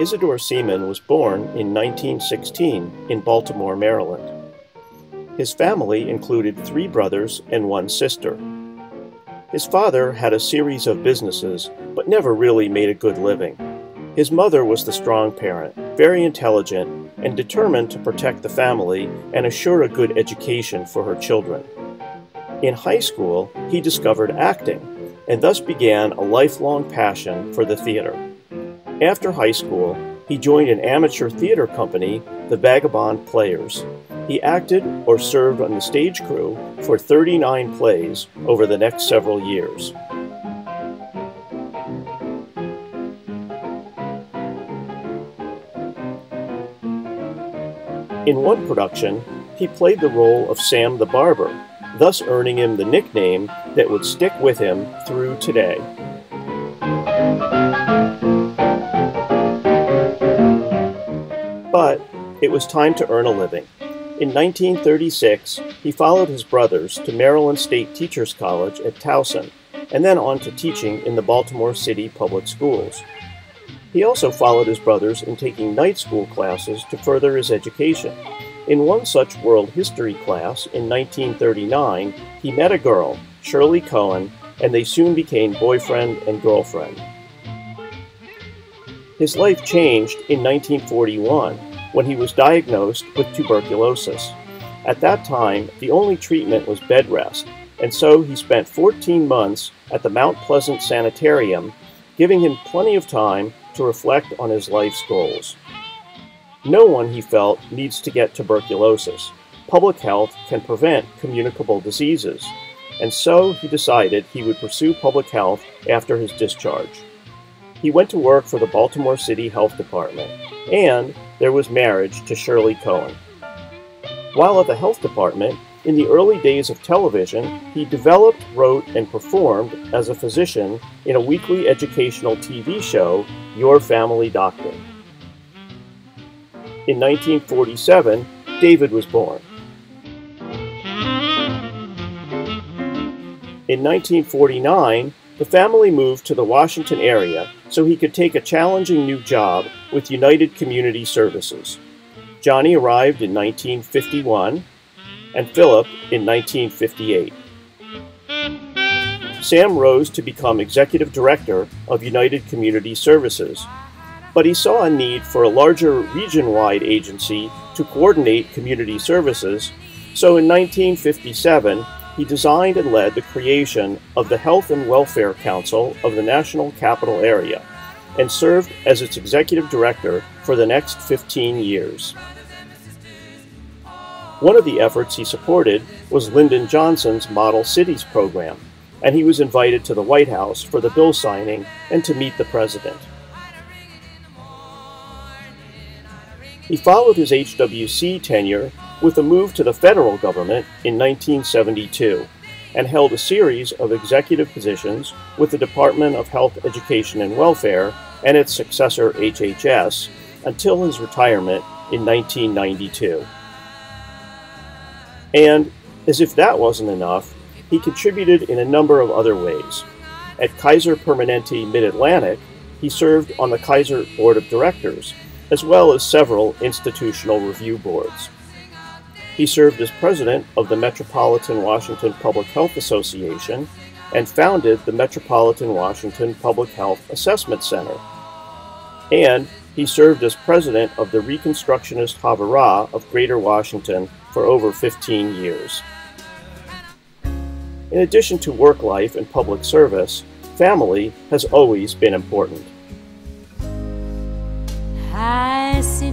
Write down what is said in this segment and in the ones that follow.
Isadore Seeman was born in 1916 in Baltimore, Maryland. His family included three brothers and one sister. His father had a series of businesses, but never really made a good living. His mother was the strong parent, very intelligent, and determined to protect the family and assure a good education for her children. In high school, he discovered acting, and thus began a lifelong passion for the theater. After high school, he joined an amateur theater company, the Vagabond Players. He acted or served on the stage crew for 39 plays over the next several years. In one production, he played the role of Sam the Barber, thus earning him the nickname that would stick with him through today. It was time to earn a living. In 1936, he followed his brothers to Maryland State Teachers College at Towson, and then on to teaching in the Baltimore City Public Schools. He also followed his brothers in taking night school classes to further his education. In one such world history class in 1939, he met a girl, Shirley Cohen, and they soon became boyfriend and girlfriend. His life changed in 1941 when he was diagnosed with tuberculosis. At that time, the only treatment was bed rest, and so he spent 14 months at the Mount Pleasant Sanitarium, giving him plenty of time to reflect on his life's goals. No one, he felt, needs to get tuberculosis. Public health can prevent communicable diseases, and so he decided he would pursue public health after his discharge. He went to work for the Baltimore City Health Department, and there was marriage to Shirley Cohen. While at the health department, in the early days of television, he developed, wrote, and performed as a physician in a weekly educational TV show, Your Family Doctor. In 1947, David was born. In 1949, the family moved to the Washington area so he could take a challenging new job with United Community Services. Johnny arrived in 1951 and Philip in 1958. Sam rose to become executive director of United Community Services, but he saw a need for a larger region wide agency to coordinate community services, so in 1957 he designed and led the creation of the Health and Welfare Council of the National Capital Area and served as its executive director for the next 15 years. One of the efforts he supported was Lyndon Johnson's Model Cities program, and he was invited to the White House for the bill signing and to meet the president. He followed his HWC tenure with a move to the federal government in 1972 and held a series of executive positions with the Department of Health, Education, and Welfare and its successor HHS until his retirement in 1992. And, as if that wasn't enough, he contributed in a number of other ways. At Kaiser Permanente Mid Atlantic, he served on the Kaiser Board of Directors, as well as several institutional review boards. He served as president of the Metropolitan Washington Public Health Association and founded the Metropolitan Washington Public Health Assessment Center. And he served as president of the Reconstructionist Havurah of Greater Washington for over 15 years. In addition to work life and public service, family has always been important.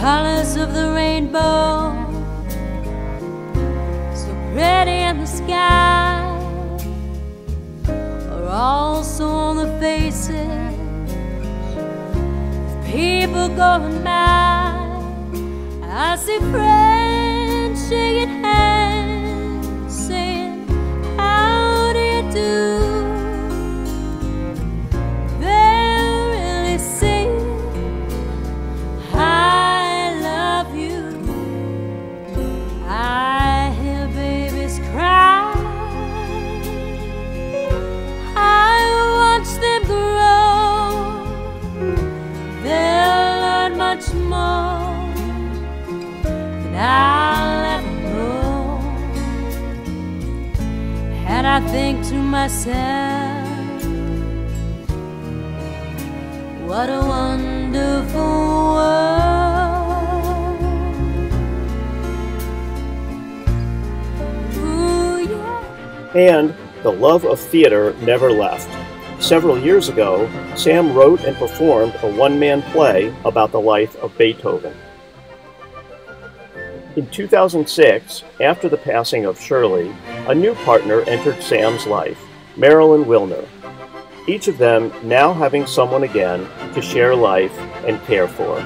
Colors of the rainbow so pretty in the sky are also on the faces of people going by. I see friends shaking And I think to myself, what a wonderful world. Ooh, yeah. And the love of theater never left. Several years ago, Sam wrote and performed a one man play about the life of Beethoven. In 2006, after the passing of Shirley, a new partner entered Sam's life, Marilyn Wilner. Each of them now having someone again to share life and care for.